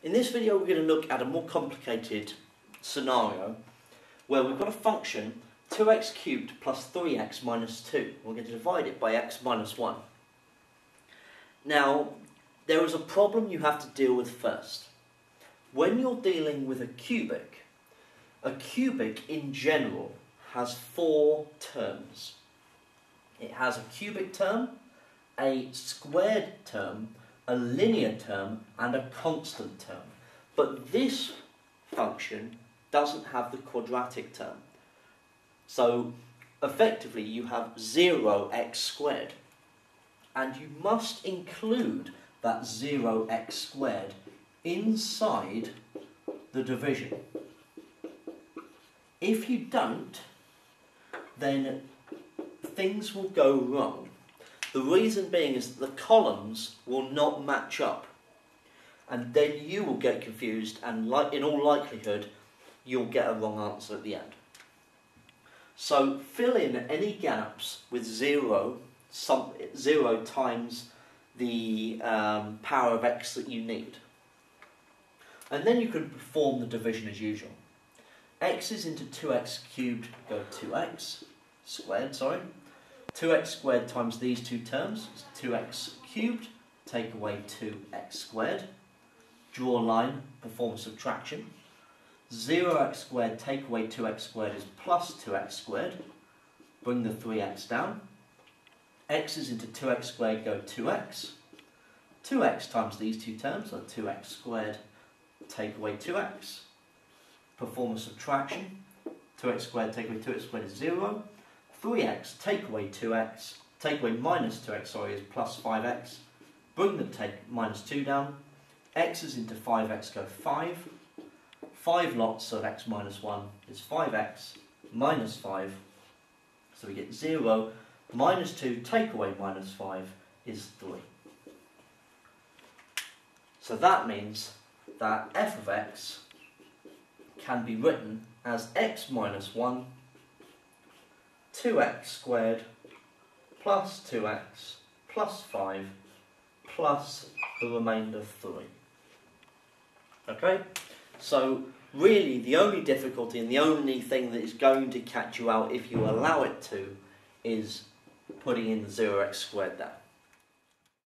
In this video we're going to look at a more complicated scenario where we've got a function 2x cubed plus 3x minus 2. We're going to divide it by x minus 1. Now, there is a problem you have to deal with first. When you're dealing with a cubic, a cubic in general has four terms. It has a cubic term, a squared term, a linear term, and a constant term. But this function doesn't have the quadratic term. So effectively you have 0x squared. And you must include that 0x squared inside the division. If you don't, then things will go wrong. The reason being is that the columns will not match up. And then you will get confused and like in all likelihood you'll get a wrong answer at the end. So fill in any gaps with zero, some, zero times the um, power of x that you need. And then you can perform the division as usual. x's into 2x cubed go 2x squared, sorry. 2x squared times these two terms is 2x cubed, take away 2x squared. Draw a line, perform subtraction. 0x squared take away 2x squared is plus 2x squared. Bring the 3x down. x's into 2x squared go 2x. 2x times these two terms are 2x squared take away 2x. Perform a subtraction. 2x squared take away 2x squared is 0. 3x take away 2x, take away minus 2x, sorry, is plus 5x. Bring the take minus 2 down. x's into 5x go 5. 5 lots of x minus 1 is 5x minus 5. So we get 0 minus 2 take away minus 5 is 3. So that means that f of x can be written as x minus 1 2x squared plus 2x plus 5 plus the remainder 3. Okay? So, really, the only difficulty and the only thing that is going to catch you out if you allow it to is putting in the 0x squared there.